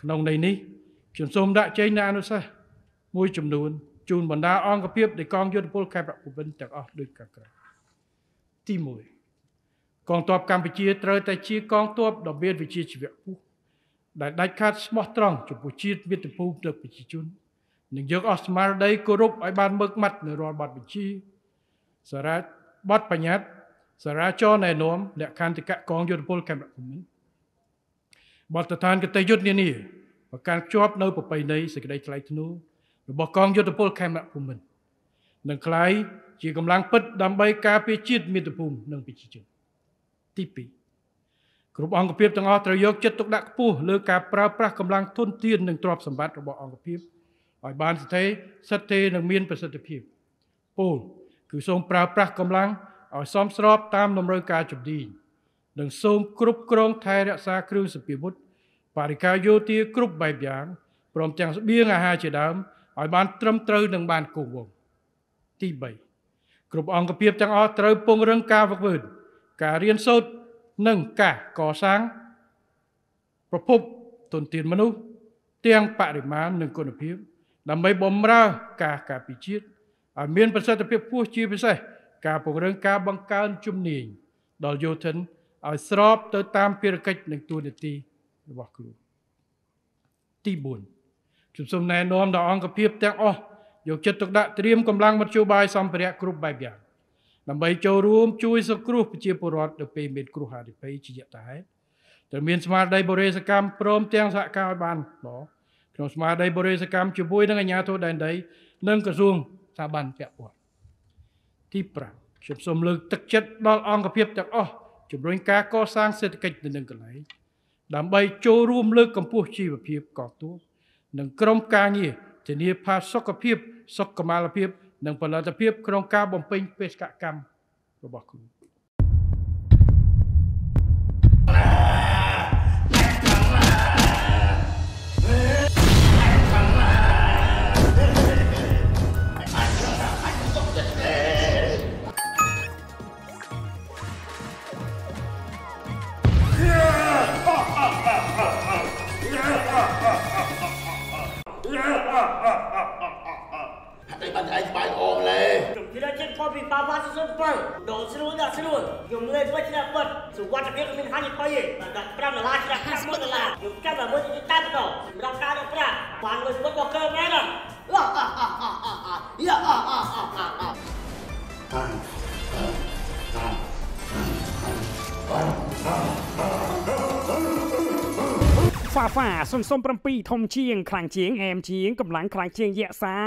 ក្នុងន័យនេះខ្ញុំសូមដាក់ចេញនូវអនុសាសន៍មួយចំនួនជូនបណ្ដាអង្គភាពនៃកងយុទ្ធពលខេត្តប្រពន្ធទាំងអស់ដូចខាងក្រោមទី1កងទ័ពកម្ពុជាត្រូវតែជាកងទ័ពដ៏មានវិជ្ជាជីវៈខ្ពស់ដែលដាច់ខាតស្មោះត្រង់ចំពោះជាតិមាតុភូមិនិងប្រជាជននិងយកអស់ស្មារតីគោរពឲ្យបានមើកម៉ាត់នៅរាល់បទបញ្ជាសារៈបទបញ្ញត្តិសារៈចរណែនាំលក្ខន្តិកៈកងយុទ្ធពលខេមរភូមិន្ទ បទដ្ឋានគតិយុត្តនានាប្រកាន់ភ្ជាប់នៅប្របីនៃសេចក្តីថ្លៃថ្នូររបស់កងយុទ្ធពលខេមរភូមិន្ទនឹងក្លាយជាកម្លាំងពិតដើម្បីការពារជាតិមាតុភូមិនិងប្រជាជនទី2គ្រប់អង្គភាពទាំងអស់ត្រូវយកចិត្តទុកដាក់ខ្ពស់លើការប្រើប្រាស់កម្លាំងធនធាននិងទ្រព្យសម្បត្តិរបស់អង្គភាពឲ្យបានស្ថិរស្ថិរនិងមានប្រសិទ្ធភាពពោលគឺសូមប្រើប្រាស់កម្លាំងឲ្យសមស្របតាមតម្រូវការជំនាញ និងសូមគ្រប់គ្រងថែរក្សាគ្រឿងសព្វាវុធបរិការយោធាគ្រប់បែបយ៉ាងព្រមទាំងស្បៀងអាហារជាដើមឲ្យបានត្រឹមត្រូវនិងបានគង់វង្សទី3គ្រប់អង្គភាពទាំងអស់ត្រូវពង្រឹងការវឹកវើការរៀនសូត្រនិងការកសាងប្រភពទុនធានមនុស្សទាំងបរិមាណនិងគុណភាព ដើម្បីបំរើការការពិជាតិឲ្យមានប្រសិទ្ធភាពខ្ពស់ជាពិសេសការពង្រឹងការបង្កើនជំនាញដល់យោធិន ឲ្យស្របទៅតាមភារកិច្ចនិងទួនាទីរបស់ខ្លួនទី4ខ្ញុំសូមណែនាំដល់អង្គភាពទាំងអស់យកចិត្តទុកដាក់ត្រៀមកម្លាំងមធ្យោបាយសម្ភារៈគ្រប់បែបយ៉ាងដើម្បីចូលរួមជួយសង្គ្រោះប្រជាពលរដ្ឋនៅពេលមានគ្រោះហានិភ័យជាយថាហេតុត្រូវមានស្មារតីបរិយាកម្មព្រមទាំងសហការឲ្យបានល្អក្នុងស្មារតីបរិយាកម្មជាមួយនឹងអាជ្ញាធរដែនដី និងក្រសួងស្ថាប័នពាក់ព័ន្ធទី5ខ្ញុំសូមលើកទឹកចិត្តដល់អង្គភាពទាំងអស់ ជំរុញការកសាងសេដ្ឋកិច្ចនៅនឹងកន្លែងដើម្បីចូលរួមលើកកម្ពស់ជីវភាពកងទ័ពនិងក្រុមការងារធានាផាសុកភាពសុខុមាលភាព និងផលិតភាពក្នុងការបំពេញបេសកកម្មរបស់ខ្លួន ខ្ញុំលេងវិញឆ្នាំបិទសុវត្ថិភាពគ្មានហានិភ័យទេដាក់5ដុល្លារឆ្នាំ5ដុល្លារខ្ញុំចាប់តែមើលទីតាំងទៅសម្រាប់ការដាក់ប្រាក់បានលុយបុតរបស់កើមែនយ៉ា ហ្វាហ្វា007ធំជាងខ្លាំងជាងអែមជាងកម្លាំងខ្លាំងជាងយក្សា